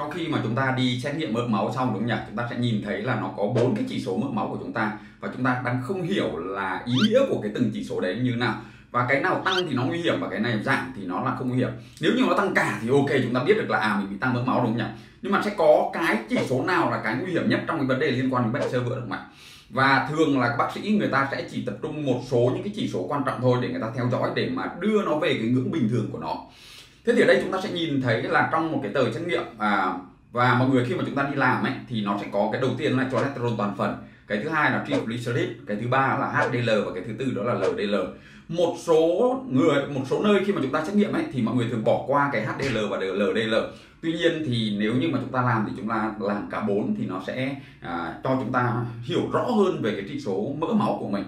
sau khi mà chúng ta đi xét nghiệm mỡ máu xong đúng không nhỉ? Chúng ta sẽ nhìn thấy là nó có bốn cái chỉ số mỡ máu của chúng ta và chúng ta đang không hiểu là ý nghĩa của cái từng chỉ số đấy như nào. Và cái nào tăng thì nó nguy hiểm và cái này giảm thì nó là không nguy hiểm. Nếu như nó tăng cả thì ok, chúng ta biết được là à mình bị tăng mỡ máu đúng không nhỉ? Nhưng mà sẽ có cái chỉ số nào là cái nguy hiểm nhất trong cái vấn đề liên quan đến bệnh sơ vữa động mạch và thường là bác sĩ người ta sẽ chỉ tập trung một số những cái chỉ số quan trọng thôi để người ta theo dõi để mà đưa nó về cái ngưỡng bình thường của nó thế thì ở đây chúng ta sẽ nhìn thấy là trong một cái tờ xét nghiệm à, và mọi người khi mà chúng ta đi làm ấy thì nó sẽ có cái đầu tiên là cholesterol toàn phần. Cái thứ hai là triglycerid cái thứ ba là HDL và cái thứ tư đó là LDL một số người một số nơi khi mà chúng ta xét nghiệm ấy thì mọi người thường bỏ qua cái HDL và LDL tuy nhiên thì nếu như mà chúng ta làm thì chúng ta làm cả bốn thì nó sẽ à, cho chúng ta hiểu rõ hơn về cái chỉ số mỡ máu của mình.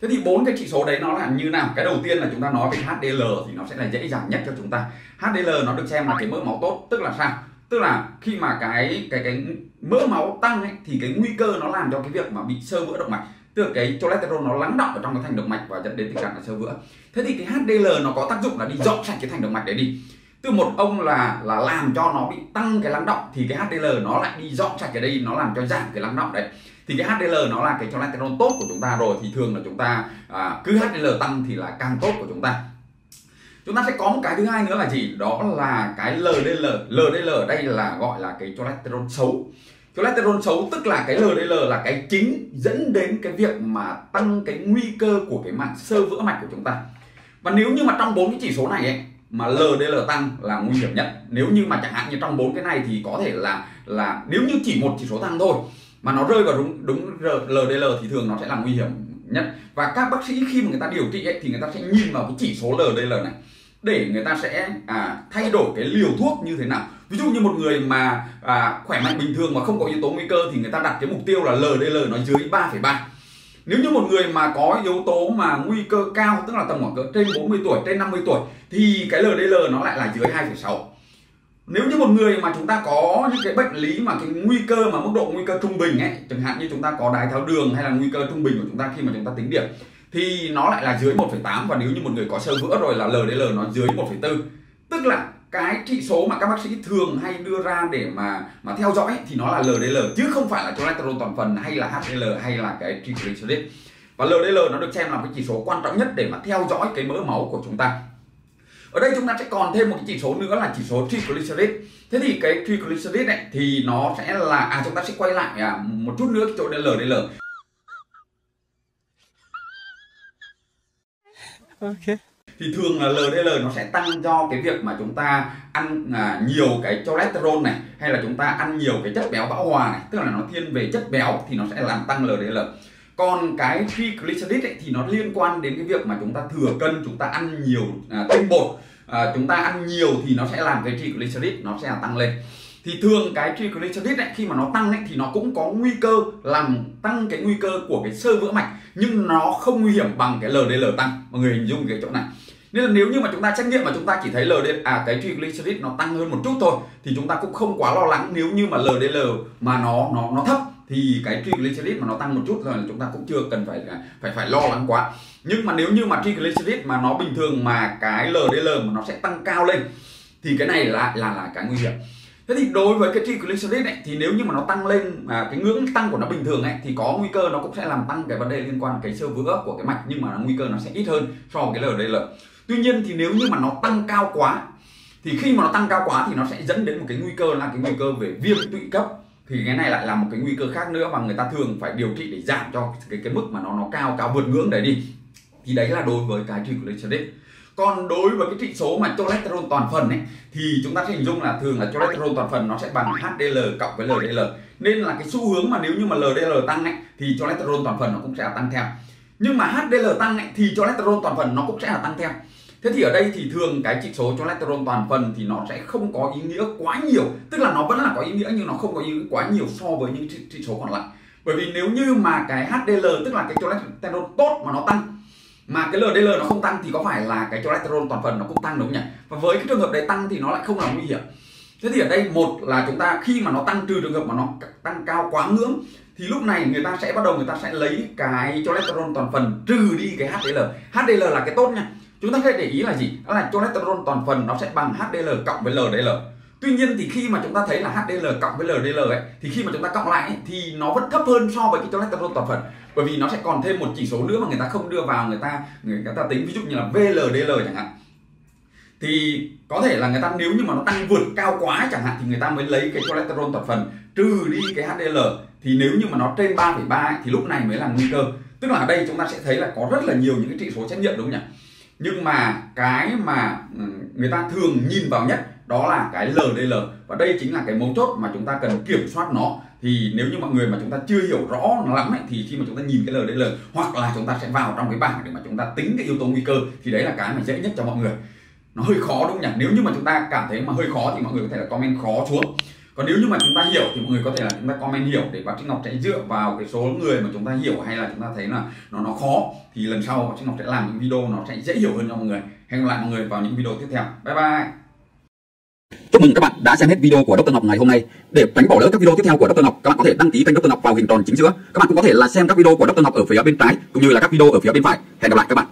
Thế thì bốn cái chỉ số đấy nó là như nào? Cái đầu tiên là chúng ta nói về HDL thì nó sẽ là dễ dàng nhất cho chúng ta. HDL nó được xem là cái mỡ máu tốt, tức là sao? Tức là khi mà cái cái cái mỡ máu tăng ấy, thì cái nguy cơ nó làm cho cái việc mà bị sơ vữa động mạch tức là cái cholesterol nó lắng đọng ở trong cái thành động mạch và dẫn đến tình trạng là sơ vữa thế thì cái HDL nó có tác dụng là đi dọn sạch cái thành động mạch đấy đi từ một ông là là làm cho nó bị tăng cái lắng động thì cái HDL nó lại đi dọn sạch ở đây nó làm cho giảm cái lắng động đấy. Thì cái HDL nó là cái cholesterol tốt của chúng ta rồi thì thường là chúng ta à, cứ HDL tăng thì là càng tốt của chúng ta. Chúng ta sẽ có một cái thứ hai nữa là gì? Đó là cái LDL LDL ở đây là gọi là cái cholesterol xấu. Cholesterol xấu tức là cái LDL là cái chính dẫn đến cái việc mà tăng cái nguy cơ của cái mạng sơ vữa mạch của chúng ta. Và nếu như mà trong bốn cái chỉ số này ấy mà LDL tăng là nguy hiểm nhất. Nếu như mà chẳng hạn như trong bốn cái này thì có thể là là nếu như chỉ một chỉ số tăng thôi mà nó rơi vào đúng đúng LDL thì thường nó sẽ là nguy hiểm nhất. Và các bác sĩ khi mà người ta điều trị ấy, thì người ta sẽ nhìn vào cái chỉ số LDL này để người ta sẽ à, thay đổi cái liều thuốc như thế nào. Ví dụ như một người mà à, khỏe mạnh bình thường mà không có yếu tố nguy cơ thì người ta đặt cái mục tiêu là LDL nó dưới 3,3 nếu như một người mà có yếu tố mà nguy cơ cao tức là tầm khoảng cỡ trên 40 tuổi trên 50 tuổi thì cái LDL nó lại là dưới 2,6 nếu như một người mà chúng ta có những cái bệnh lý mà cái nguy cơ mà mức độ nguy cơ trung bình ấy chẳng hạn như chúng ta có đái tháo đường hay là nguy cơ trung bình của chúng ta khi mà chúng ta tính điểm thì nó lại là dưới 1,8 và nếu như một người có sơ vữa rồi là LDL nó dưới 1,4 tức là cái trị số mà các bác sĩ thường hay đưa ra để mà mà theo dõi thì nó là LDL chứ không phải là cholesterol toàn phần hay là HDL hay là cái triglyceride. Và LDL nó được xem là cái chỉ số quan trọng nhất để mà theo dõi cái mỡ máu của chúng ta. Ở đây chúng ta sẽ còn thêm một cái chỉ số nữa là chỉ số triglyceride. Thế thì cái triglyceride này thì nó sẽ là à chúng ta sẽ quay lại à, một chút nữa cái chỗ LDL ok thì thường là LDL nó sẽ tăng do cái việc mà chúng ta ăn à, nhiều cái cholesterol này hay là chúng ta ăn nhiều cái chất béo bão hòa này tức là nó thiên về chất béo thì nó sẽ làm tăng LDL còn cái triglycerid ấy, thì nó liên quan đến cái việc mà chúng ta thừa cân chúng ta ăn nhiều à, tinh bột à, chúng ta ăn nhiều thì nó sẽ làm cái triglycerid nó sẽ tăng lên. Thì thường cái triglycerid ấy, khi mà nó tăng ấy, thì nó cũng có nguy cơ làm tăng cái nguy cơ của cái sơ vữa mạch nhưng nó không nguy hiểm bằng cái LDL tăng. Mọi người hình dung cái chỗ này nên là nếu như mà chúng ta xét nghiệm mà chúng ta chỉ thấy LDL à cái triglycerid nó tăng hơn một chút thôi thì chúng ta cũng không quá lo lắng. Nếu như mà LDL mà nó nó nó thấp thì cái triglycerid mà nó tăng một chút rồi là chúng ta cũng chưa cần phải à, phải phải lo lắng quá. Nhưng mà nếu như mà triglycerid mà nó bình thường mà cái LDL mà nó sẽ tăng cao lên thì cái này là là là cái nguy hiểm. Thế thì đối với cái triglycerid này thì nếu như mà nó tăng lên à, cái ngưỡng tăng của nó bình thường ấy thì có nguy cơ nó cũng sẽ làm tăng cái vấn đề liên quan cái sơ vữa của cái mạch nhưng mà nguy cơ nó sẽ ít hơn so với cái LDL tuy nhiên thì nếu như mà nó tăng cao quá, thì khi mà nó tăng cao quá thì nó sẽ dẫn đến một cái nguy cơ là cái nguy cơ về viêm tụy cấp. Thì cái này lại là một cái nguy cơ khác nữa mà người ta thường phải điều trị để giảm cho cái cái mức mà nó nó cao cao vượt ngưỡng đấy đi. Thì đấy là đối với cái triglycerid còn đối với cái trị số mà cholesterol toàn phần ấy, thì chúng ta sẽ hình dung là thường là cholesterol toàn phần nó sẽ bằng HDL cộng với LDL nên là cái xu hướng mà nếu như mà LDL tăng ấy, thì cholesterol toàn phần nó cũng sẽ tăng theo nhưng mà HDL tăng ấy, thì cholesterol toàn phần nó cũng sẽ là tăng theo. Thế thì ở đây thì thường cái chỉ số cholesterol toàn phần thì nó sẽ không có ý nghĩa quá nhiều. Tức là nó vẫn là có ý nghĩa nhưng nó không có ý nghĩa quá nhiều so với những chỉ số còn lại. Bởi vì nếu như mà cái HDL tức là cái cholesterol tốt mà nó tăng mà cái LDL nó không tăng thì có phải là cái cholesterol toàn phần nó cũng tăng đúng không nhỉ? Và với cái trường hợp đấy tăng thì nó lại không là nguy hiểm thế thì ở đây một là chúng ta khi mà nó tăng trừ trường hợp mà nó tăng cao quá ngưỡng thì lúc này người ta sẽ bắt đầu người ta sẽ lấy cái cholesterol toàn phần trừ đi cái HDL HDL là cái tốt nha. Chúng ta sẽ để ý là gì? Đó là cholesterol toàn phần nó sẽ bằng HDL cộng với LDL Tuy nhiên thì khi mà chúng ta thấy là HDL cộng với LDL ấy thì khi mà chúng ta cộng lại ấy, thì nó vẫn thấp hơn so với cái cholesterol toàn phần. Bởi vì nó sẽ còn thêm một chỉ số nữa mà người ta không đưa vào người ta người ta tính. Ví dụ như là VLDL chẳng hạn thì có thể là người ta nếu như mà nó tăng vượt cao quá chẳng hạn thì người ta mới lấy cái cholesterol toàn phần trừ đi cái HDL thì nếu như mà nó trên 3,3 thì lúc này mới là nguy cơ. Tức là ở đây chúng ta sẽ thấy là có rất là nhiều những cái trị số trách nhiệm đúng không nhỉ? Nhưng mà cái mà ừ, người ta thường nhìn vào nhất đó là cái LDL và đây chính là cái mấu chốt mà chúng ta cần kiểm soát nó. Thì nếu như mọi người mà chúng ta chưa hiểu rõ nó lắm ấy, thì khi mà chúng ta nhìn cái LDL hoặc là chúng ta sẽ vào trong cái bảng để mà chúng ta tính cái yếu tố nguy cơ thì đấy là cái mà dễ nhất cho mọi người nó hơi khó đúng không nhỉ nếu như mà chúng ta cảm thấy mà hơi khó thì mọi người có thể là comment khó xuống còn nếu như mà chúng ta hiểu thì mọi người có thể là chúng ta comment hiểu để bác sĩ Ngọc sẽ dựa vào cái số người mà chúng ta hiểu hay là chúng ta thấy là nó nó khó thì lần sau bác sĩ Ngọc sẽ làm những video nó sẽ dễ hiểu hơn cho mọi người hẹn gặp lại mọi người vào những video tiếp theo bye bye Chúc mừng các bạn đã xem hết video của Dr. Ngọc ngày hôm nay. Để tránh bỏ lỡ các video tiếp theo của Dr. Ngọc, các bạn có thể đăng ký kênh Dr. Ngọc vào hình tròn chính giữa. Các bạn cũng có thể là xem các video của Dr. Ngọc ở phía bên trái cũng như là các video ở phía bên phải. Hẹn gặp lại các bạn.